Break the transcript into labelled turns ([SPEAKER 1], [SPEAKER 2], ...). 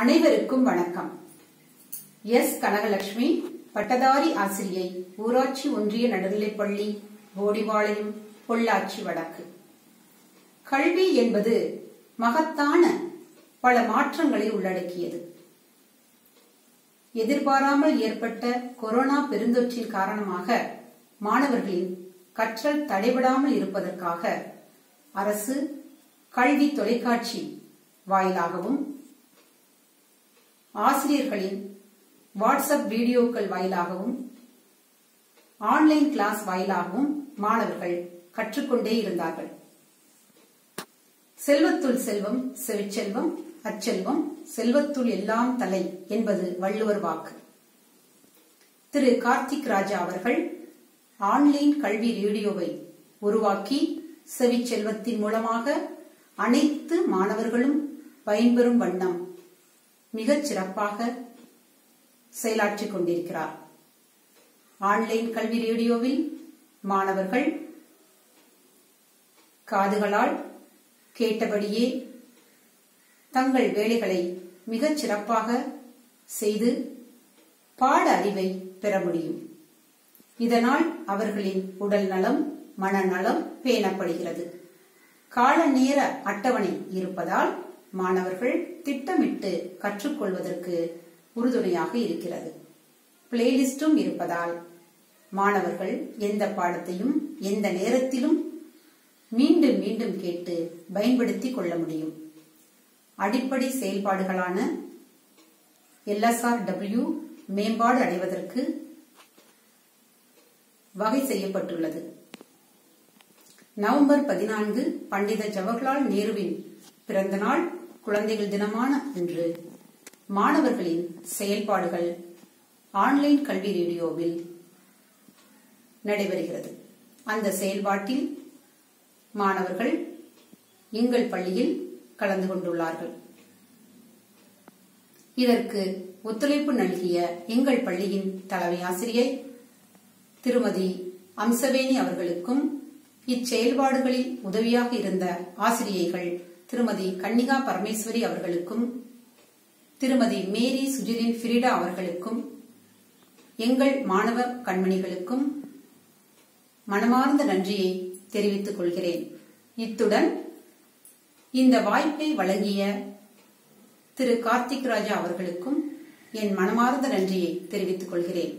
[SPEAKER 1] அனைவருக்கும் வணக்கம் எஸ் கனகலட்சுமி பட்டதாரி ஆசிரியை ஊராட்சி ஒன்றிய நடுநிலைப்பள்ளி போடிவாளையம் பொள்ளாச்சி வடக்கு கல்வி என்பது மகத்தான பல மாற்றங்களை உள்ளடக்கியது எதிர்பாராமல் ஏற்பட்ட கொரோனா பெருந்தொற்றின் காரணமாக மாணவர்களின் கற்றல் தடைபடாமல் இருப்பதற்காக அரசு கல்வி தொலைக்காட்சி வாயிலாகவும் ஆசிரியர்களின் வாட்ஸ்அப் வீடியோக்கள் வாயிலாகவும் ஆன்லைன் கிளாஸ் வாயிலாகவும் மாணவர்கள் கற்றுக்கொண்டே இருந்தார்கள் செல்வத்துள் செல்வம் செவிச்செல்வம் அச்செல்வம் செல்வத்துள் எல்லாம் தலை என்பது வள்ளுவர் வாக்கு திரு கார்த்திக் ராஜா அவர்கள் ஆன்லைன் கல்வி ரேடியோவை உருவாக்கி செவிச்செல்வத்தின் மூலமாக அனைத்து மாணவர்களும் பயன்பெறும் வண்ணம் மிகச் சிறப்பாக செயலாற்றிக் கொண்டிருக்கிறார் ஆன்லைன் கல்வி ரேடியோவில் மாணவர்கள் காதுகளால் கேட்டபடியே தங்கள் வேலைகளை மிகச் சிறப்பாக செய்து பாட அறிவை பெற முடியும் இதனால் அவர்களின் உடல் நலம் மனநலம் பேணப்படுகிறது கால நேர அட்டவணை இருப்பதால் மாணவர்கள் திட்டமிட்டு கற்றுக்கொள்வதற்கு உறுதுணையாக இருக்கிறது பிளேலிஸ்டும் இருப்பதால் மாணவர்கள் எந்த பாடத்தையும் எந்த நேரத்திலும் மீண்டும் மீண்டும் கேட்டு பயன்படுத்திக் கொள்ள முடியும் அடிப்படை செயல்பாடுகளான எல்எஸ்ஆர் டபிள்யூ மேம்பாடு அடைவதற்கு வகை செய்யப்பட்டுள்ளது நவம்பர் பதினான்கு பண்டித ஜவஹர்லால் நேருவின் பிறந்த நாள் குழந்தைகள் தினமான இன்று மாணவர்களின் செயல்பாடுகள் ஆன்லைன் கல்வி ரேடியோவில் நடைபெறுகிறது அந்த செயல்பாட்டில் மாணவர்கள் எங்கள் பள்ளியில் கலந்து கொண்டுள்ளார்கள் இதற்கு ஒத்துழைப்பு நல்கிய எங்கள் பள்ளியின் தலைமை ஆசிரியை திருமதி அம்சவேணி அவர்களுக்கும் இச்செயல்பாடுகளில் உதவியாக இருந்த ஆசிரியைகள் திருமதி கன்னிகா பரமேஸ்வரி அவர்களுக்கும் திருமதி மேரி சுஜிலின் பிரீடா அவர்களுக்கும் எங்கள் மாணவ கண்மணிகளுக்கும் மனமார்ந்த நன்றியை தெரிவித்துக் கொள்கிறேன் இத்துடன் இந்த வாய்ப்பை வழங்கிய திரு கார்த்திக் ராஜா அவர்களுக்கும் என் மனமார்ந்த நன்றியை தெரிவித்துக் கொள்கிறேன்